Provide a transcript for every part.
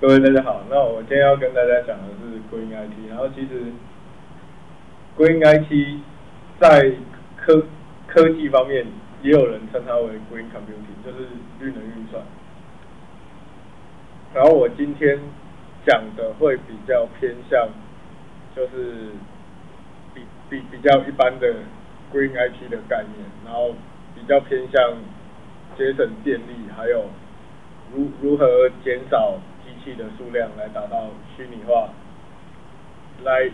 各位大家好，那我今天要跟大家讲的是 Green IT，然后其实 Green IT 在科科技方面也有人称它为 Green Computing，就是绿能运算。然后我今天讲的会比较偏向，就是比比比较一般的 Green IT 的概念，然后比较偏向节省电力，还有如如何减少。器的数量来达到虚拟化，来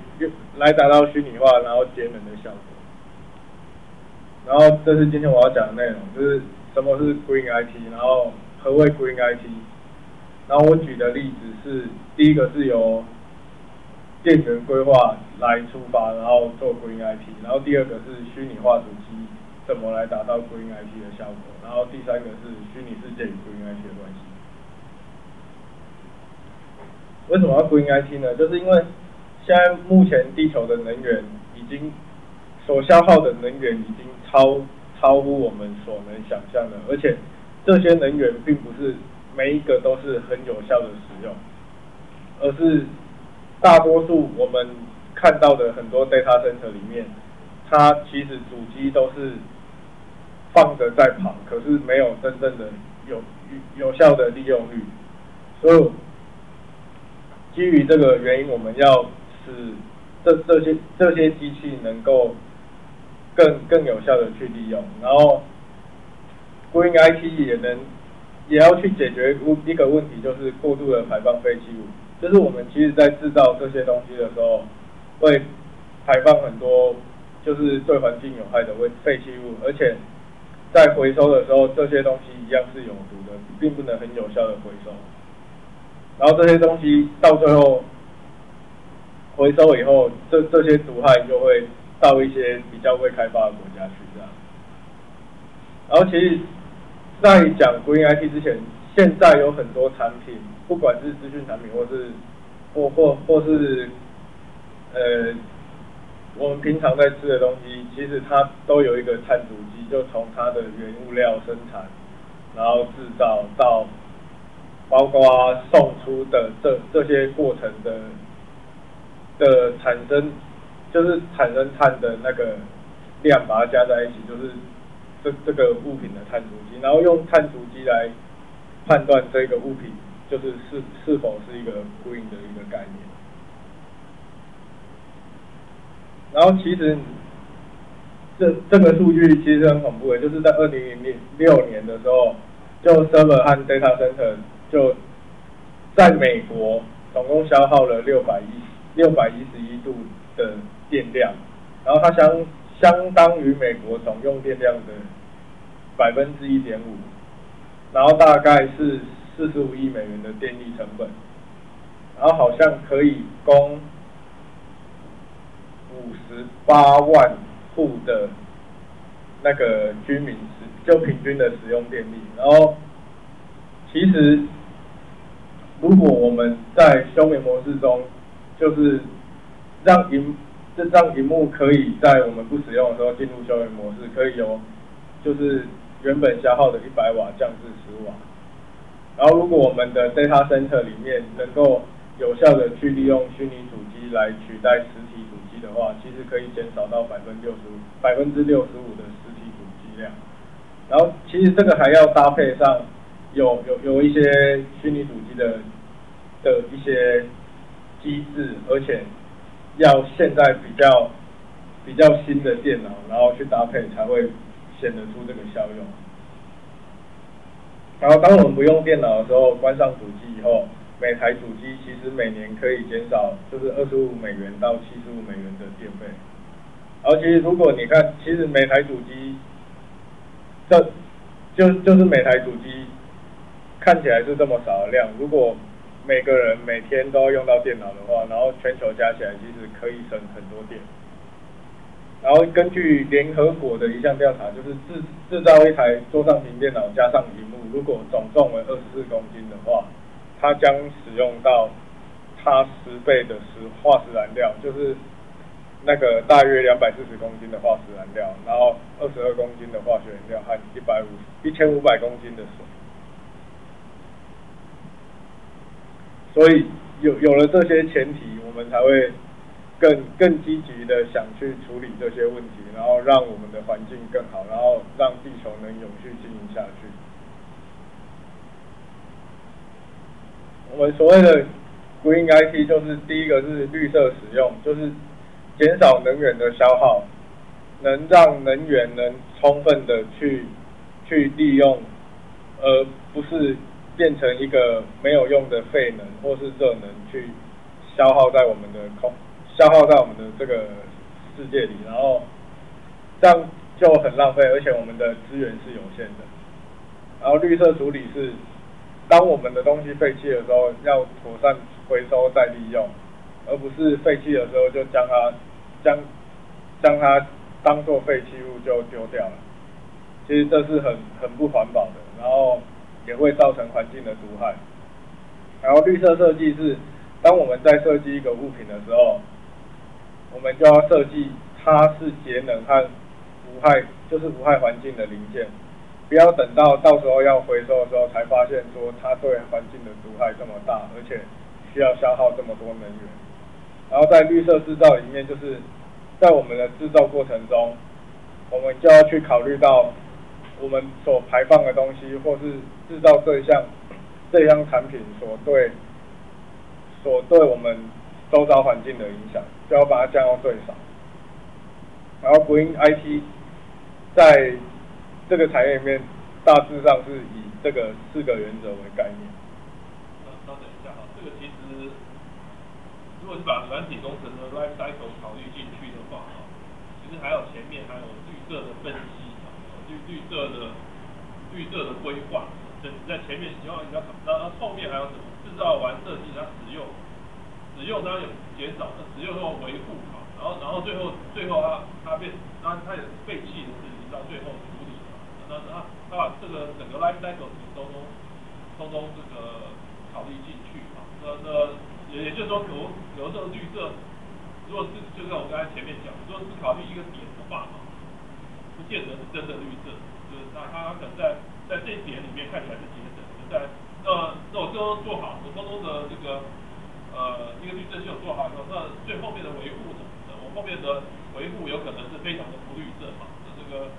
来达到虚拟化，然后节能的效果。然后这是今天我要讲的内容，就是什么是 Green IT，然后何谓 Green IT。然后我举的例子是，第一个是由电源规划来出发，然后做 Green IT。然后第二个是虚拟化主机怎么来达到 Green IT 的效果。然后第三个是虚拟世界与 Green IT 的关系。为什么要 Green IT 呢？就是因为现在目前地球的能源已经所消耗的能源已经超超乎我们所能想象的，而且这些能源并不是每一个都是很有效的使用，而是大多数我们看到的很多 data center 里面，它其实主机都是放着在跑，可是没有真正的有有效的利用率，所以。基于这个原因，我们要使这这些这些机器能够更更有效的去利用，然后 Green IT 也能也要去解决一个问题，就是过度的排放废弃物。就是我们其实在制造这些东西的时候，会排放很多就是对环境有害的废废弃物，而且在回收的时候，这些东西一样是有毒的，并不能很有效的回收。然后这些东西到最后回收以后，这这些毒害就会到一些比较未开发的国家去，这样。然后其实，在讲 Green IT 之前，现在有很多产品，不管是资讯产品，或是或或或是呃，我们平常在吃的东西，其实它都有一个碳足迹，就从它的原物料生产，然后制造到。包括送出的这这些过程的的产生，就是产生碳的那个量，把它加在一起，就是这这个物品的碳足迹，然后用碳足迹来判断这个物品就是是是否是一个 green 的一个概念。然后其实这这个数据其实很恐怖的，就是在二零零六年的时候，就 server 和 data 生成。就在美国，总共消耗了六百一六百一十一度的电量，然后它相相当于美国总用电量的百分之一点五，然后大概是四十五亿美元的电力成本，然后好像可以供五十八万户的那个居民使就平均的使用电力，然后其实。如果我们在休眠模式中，就是让荧这张荧幕可以在我们不使用的时候进入休眠模式，可以由就是原本消耗的一百瓦降至十瓦。然后如果我们的 data center 里面能够有效的去利用虚拟主机来取代实体主机的话，其实可以减少到百分六十五百分之六十五的实体主机量。然后其实这个还要搭配上。有有有一些虚拟主机的的一些机制，而且要现在比较比较新的电脑，然后去搭配才会显得出这个效用。然后当我们不用电脑的时候，关上主机以后，每台主机其实每年可以减少就是二十五美元到七十五美元的电费。而其实如果你看，其实每台主机，这就就是每台主机。看起来是这么少的量，如果每个人每天都要用到电脑的话，然后全球加起来其实可以省很多电。然后根据联合国的一项调查，就是制制造一台桌上型电脑加上屏幕，如果总重为二十四公斤的话，它将使用到它十倍的石化石燃料，就是那个大约两百四十公斤的化石燃料，然后二十二公斤的化学原料和一百五一千五百公斤的水。所以有有了这些前提，我们才会更更积极的想去处理这些问题，然后让我们的环境更好，然后让地球能永续经营下去。我们所谓的 Green IT 就是第一个是绿色使用，就是减少能源的消耗，能让能源能充分的去去利用，而不是变成一个没有用的废能或是热能去消耗在我们的空，消耗在我们的这个世界里，然后这样就很浪费，而且我们的资源是有限的。然后绿色处理是。当我们的东西废弃的时候，要妥善回收再利用，而不是废弃的时候就将它将将它当做废弃物就丢掉了。其实这是很很不环保的，会造成环境的毒害。然后绿色设计是，当我们在设计一个物品的时候，我们就要设计它是节能和无害，就是无害环境的零件。不要等到到时候要回收的时候才发现说它对环境的毒害这么大，而且需要消耗这么多能源。然后在绿色制造里面，就是在我们的制造过程中，我们就要去考虑到我们所排放的东西，或是制造这项这项产品所对所对我们周遭环境的影响，就要把它降到最少。然后 Green IT 在这个产业里面大致上是以这个四个原则为概念。稍等一下哈，这个其实如果是把软体工程的 life cycle 考虑进去的话哈，其实还有前面还有绿色的分析，绿绿色的绿色的规划，在在前面你要你要那那后面还有什么？制造完设计，它使用使用当然有减少，那只有说维护哈，然后然后最后最后它它变它它也是废弃的事情到最后处理嘛。那那他把这个整个 life cycle 都都都都这个考虑进去啊，那那也也就是说，如比如说绿色，如果是就像我刚才前面讲，如果是考虑一个点的话啊，不见得是真的绿色，就是那它可能在在这一点里面看起来是节省，在那那我都做好，我通通的这个呃一个绿色系统做好以后，那最后面的维护什么的，维护有可能是非常的不绿色哈，那这个。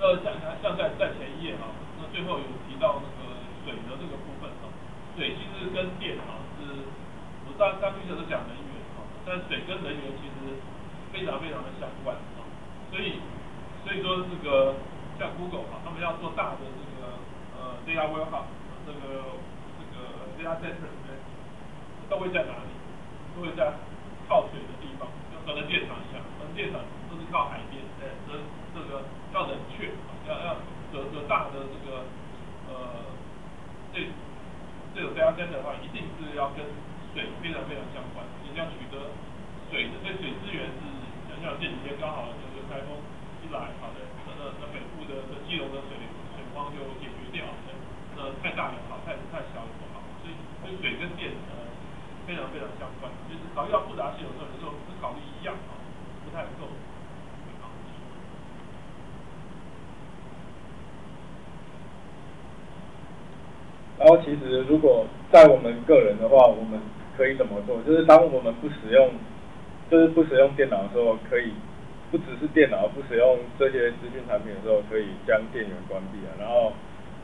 呃，像像在在前一页哈，那最后有提到那个水的这个部分哈，水其实跟电哈是，我刚刚绿色是讲能源哈，但水跟能源其实非常非常的相关啊，所以所以说这个像 Google 哈，他们要做大的这个呃 data warehouse，这个这个 data center 里面都会在哪里？都会在靠水的地方，就可能电厂一样，可能电厂都是靠海边，对，这这个。要冷却啊，要要有有大的这个呃，这这种 data center 的话，一定是要跟水非常非常相关。你要取得水的，这水资源是像像这几天刚好这个台风一来，好的，那那那北部的的基隆的水水荒就解决掉，那太大也好，太太小也不好，所以所以水跟电呃非常非常相关。就是考虑到复杂性的时候，有时候只考虑一样啊，不太够。然后其实如果在我们个人的话，我们可以怎么做？就是当我们不使用，就是不使用电脑的时候，可以不只是电脑不使用这些资讯产品的时候，可以将电源关闭了。然后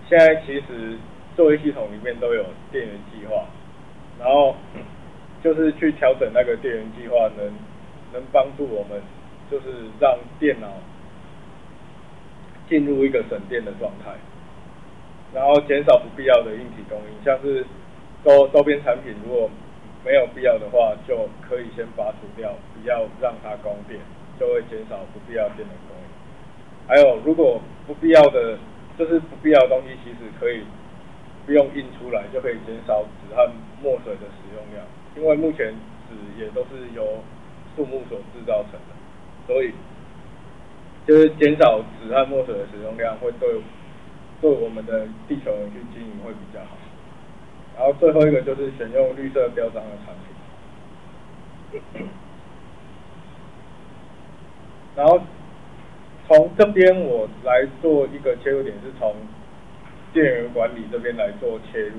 现在其实作为系统里面都有电源计划，然后就是去调整那个电源计划，能能帮助我们，就是让电脑进入一个省电的状态。然后减少不必要的硬体供应，像是周周边产品如果没有必要的话，就可以先拔除掉，不要让它供电，就会减少不必要电的供应。还有如果不必要的，就是不必要的东西，其实可以不用印出来，就可以减少纸和墨水的使用量，因为目前纸也都是由树木所制造成的，所以就是减少纸和墨水的使用量会对。对我们的地球人去经营会比较好。然后最后一个就是选用绿色标章的产品。然后从这边我来做一个切入点，是从电源管理这边来做切入。